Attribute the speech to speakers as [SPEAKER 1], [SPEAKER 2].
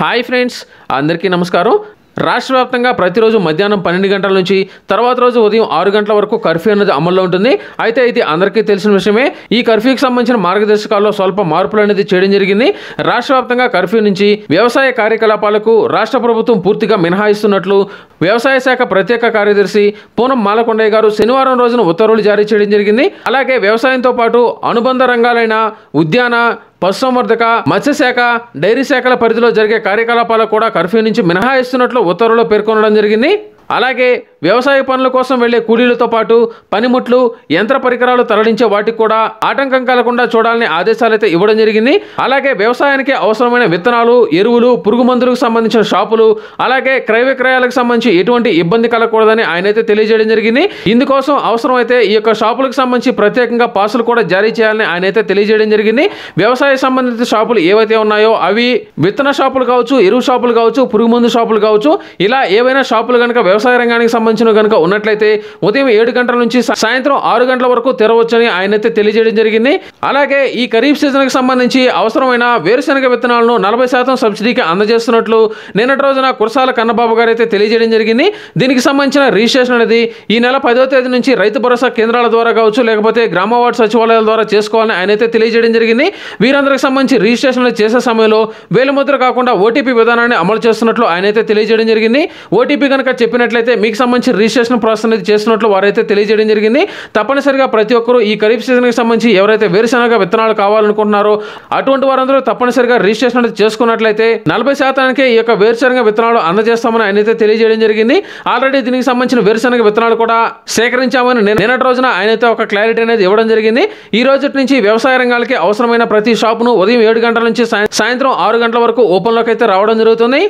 [SPEAKER 1] Hi friends అందరికీ నమస్కారం. రాష్ట్ర వ్యాప్తంగా ప్రతిరోజు మధ్యాహ్నం పన్నెండు గంటల నుంచి తర్వాత రోజు ఉదయం ఆరు గంటల వరకు కర్ఫ్యూ అనేది అమల్లో ఉంటుంది. అయితే ఇది అందరికీ తెలిసిన విషయమే. ఈ కర్ఫ్యూకి సంబంధించిన మార్గదర్శకాల్లో స్వల్ప మార్పులు అనేది చేయడం జరిగింది. రాష్ట్ర వ్యాప్తంగా కర్ఫ్యూ నుంచి వ్యవసాయ కార్యకలాపాలకు రాష్ట్ర ప్రభుత్వం పూర్తిగా మినహాయిస్తున్నట్లు వ్యవసాయ శాఖ ప్రత్యేక కార్యదర్శి పూనం మాలకొండయ్య గారు శనివారం రోజున ఉత్తర్వులు జారీ చేయడం జరిగింది. అలాగే వ్యవసాయంతో పాటు అనుబంధ రంగాలైన ఉద్యాన పశుసంవర్ధక మత్స్యశాఖ డైరీ శాఖల పరిధిలో జరిగే కార్యకలాపాలకు కూడా కర్ఫ్యూ నుంచి మినహాయిస్తున్నట్లు ఉత్తర్వులో పేర్కొనడం జరిగింది. అలాగే వ్యవసాయ పనుల కోసం వెళ్ళే కూలీలతో పాటు పనిముట్లు యంత్ర పరికరాలు తరలించే వాటికి కూడా ఆటంకం కలగకుండా చూడాలని ఆదేశాలు అయితే ఇవ్వడం జరిగింది. అలాగే వ్యవసాయానికి అవసరమైన విత్తనాలు ఎరువులు పురుగు మందులకు సంబంధించిన షాపులు అలాగే క్రయ విక్రయాలకు సంబంధించి ఎటువంటి ఇబ్బంది కలగకూడదని ఆయన అయితే తెలియజేయడం జరిగింది. ఇందుకోసం అవసరమైతే ఈ యొక్క షాపులకు సంబంధించి ప్రత్యేకంగా పాసులు కూడా జారీ చేయాలని ఆయన అయితే తెలియజేయడం జరిగింది. వ్యవసాయ సంబంధిత షాపులు ఏవైతే ఉన్నాయో అవి విత్తన షాపులు కావచ్చు ఎరువు షాపులు కావచ్చు పురుగు మందు షాపులు కావచ్చు ఇలా ఏవైనా షాపులు కనుక వ్యవసాయ రంగానికి సంబంధించిన కనుక ఉన్నట్లయితే ఉదయం ఏడు గంటల నుంచి సాయంత్రం ఆరు గంటల వరకు తెరవచ్చని ఆయన అయితే తెలియజేయడం జరిగింది. అలాగే ఈ ఖరీఫ్ సీజన్కి సంబంధించి అవసరమైన వేరుశనగ విత్తనాలను నలభై శాతం సబ్సిడీకి అందజేస్తున్నట్లు నిన్నటి రోజున కురసాల కన్నబాబు గారు అయితే తెలియజేయడం జరిగింది. దీనికి సంబంధించిన రిజిస్ట్రేషన్ అనేది ఈ నెల పదో తేదీ నుంచి రైతు భరోసా కేంద్రాల ద్వారా కావచ్చు లేకపోతే గ్రామ వార్డు సచివాలయాల ద్వారా చేసుకోవాలని ఆయన అయితే తెలియజేయడం జరిగింది. వీరందరికి సంబంధించి రిజిస్ట్రేషన్లు చేసే సమయంలో వేలిముద్ర కాకుండా ఓటీపీ విధానాన్ని అమలు చేస్తున్నట్లు ఆయన అయితే తెలియజేయడం జరిగింది. ఓటీపీ కనుక చెప్పిన చూసుకున్నట్లయితే మీకు సంబంధించి రిజిస్ట్రేషన్ ప్రాసెస్ అనేది చేస్తున్నట్లు వారైతే తెలియజేయడం జరిగింది. తప్పనిసరిగా ప్రతి ఒక్కరూ ఈ ఖరీఫ్ సీజన్కి సంబంధించి ఎవరైతే వేరుశనగ విత్తనాలు కావాలనుకుంటున్నారో అటువంటి వారందరూ తప్పనిసరిగా రిజిస్ట్రేషన్ అనేది చేసుకున్నట్లయితే నలభై శాతానికి ఈ యొక్క వేరుశనగ విత్తనాలు అందజేస్తామని ఆయన అయితే తెలియజేయడం జరిగింది. ఆల్రెడీ దీనికి సంబంధించిన వేరుశనగ విత్తనాలు కూడా సేకరించామని నిన్నటి రోజున ఆయన అయితే ఒక క్లారిటీ అనేది ఇవ్వడం జరిగింది. ఈ రోజు నుంచి వ్యవసాయ రంగాలకి అవసరమైన ప్రతి షాపును ఉదయం ఏడు గంటల నుంచి సాయంత్రం ఆరు గంటల వరకు ఓపెన్లోకి అయితే రావడం జరుగుతుంది.